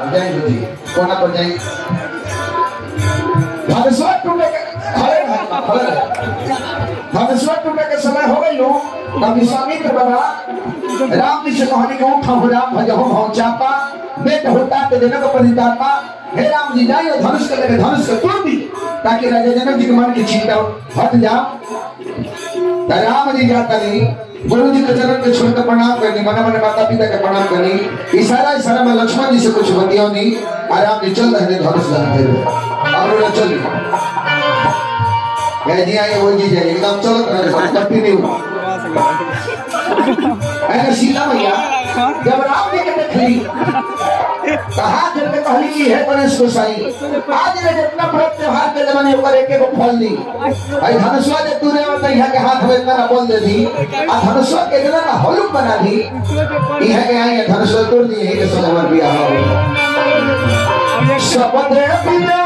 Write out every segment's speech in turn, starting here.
अब जाए जी कोना पर जाए धनुष्वा टूटे के खड़े रहे, खड़े रहे। के समय हो गई हो तब विश्वामित्र बाबा राम जी से कहने के उठा हो राम भजहो भव चापा बेट होता ते जनक परितापा हे राम जी जाइए धनुष के लगे धनुष के तोड़ दी ताकि राजा जनक जी के मन की चिंता हट जा तो राम जी जाता नहीं गुरु जी के चरण पे छोड़ के प्रणाम करनी मना मन माता पिता के प्रणाम करनी। इशारा इशारा में लक्ष्मण जी से कुछ बतिया नहीं आराम जी चल रहे धनुष लगाते हुए और वो चल। गए जी आए वो जी जाए एकदम चल रहे कंटिन्यू अरे शीला भैया जब राम जी के देखली कहा दिन में कहली की है गणेश गोसाई? आज रे जितना पर्व त्योहार के जमाने ऊपर एक एक फल दी। भाई धनुषवा जे तूने और यहाँ के हाथ में इतना बोल दे दी आ धनुषवा के इतना ना हलुक बना दी, यह के आएँगे धनुषवा तोड़ दिए, यही के समय हमारे बियाह हो शपथ पिता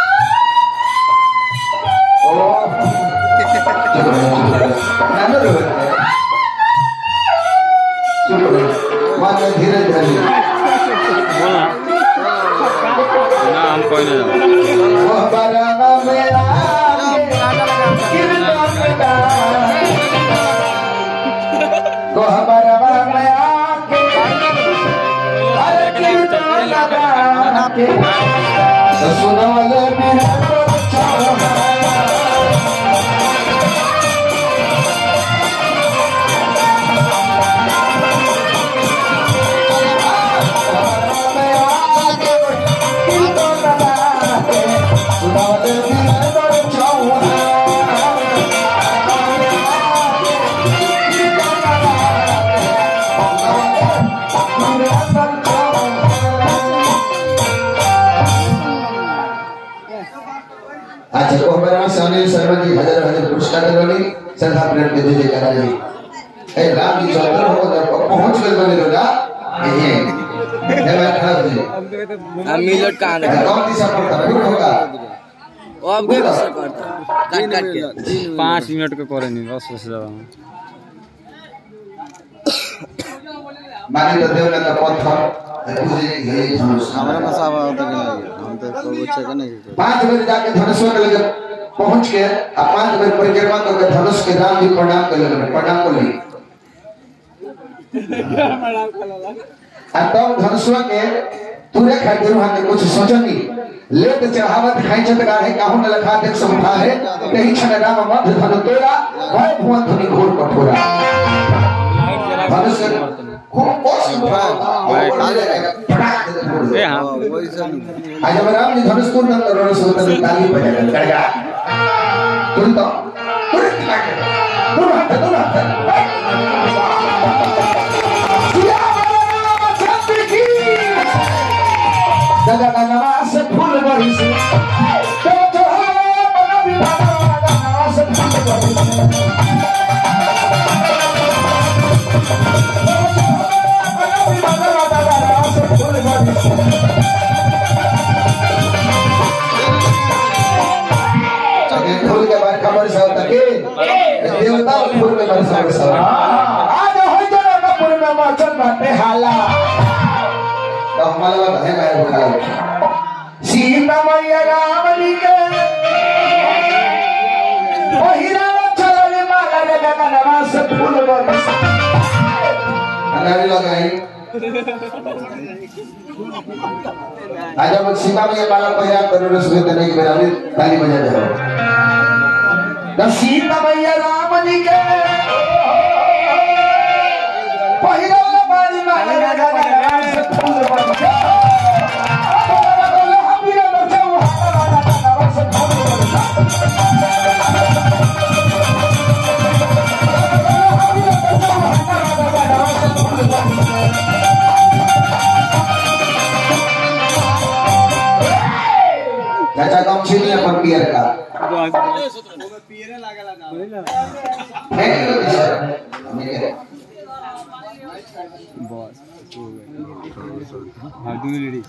धीरे धीरे। बोलना ना हम कोई नहीं वो बरवा हमारे सामने शर्मा जी हज़ार हज़ार पुरस्कार दिलोनी श्रद्धा प्रेम के जय जयकार जी ए राम जी चौधर हो जब पहुँच गए बने रोजा ये ये मैं खड़ा हो जाए हम मिलट कहाँ अच्छा, कौन सी सपोर्ट कर रुक होगा वो अब के बस करता काट काट के पाँच मिनट के करे नहीं बस बस ज़्यादा मानी तो देवना का पत्थर पूजे ये धनुष हमारा मसावा होता कि पाँच बजे जाके धनुष के लगे। पहुँच के आ पाँच बजे परिक्रमा करके धनुष के राम जी प्रणाम कर लगे। प्रणाम कर ली आ तब धनुषवा के तुरे खातिर वहाँ के कुछ सोचनी लेत चढ़ावत खाई छत गाहे काहू न लखा देख समझा है। कहीं छन राम मध्य धनु तोरा भय भुवन धुनि घोर कठोरा। धनुष के खूब कोस ए हाँ वही सब आज हमारे फूल के बारे खबर सब तके देवता फूल के बारे सब सब आज होई जरा का पूर्णिमा चल बाटे हाला। तो हमारा बात है मैं बुखा सीता मैया राम जी के पहिरा चलल माला रे गगनवा से फूल बरस। अनारी लगाई आज हम सीता मैया माला पहिरा करोड़ सुबह तने के बेरा में ताली बजा दे तो सीता मैया राम जी के पहला बारी में चाचा कम छीनिए का बस हाँ दू लेडीज़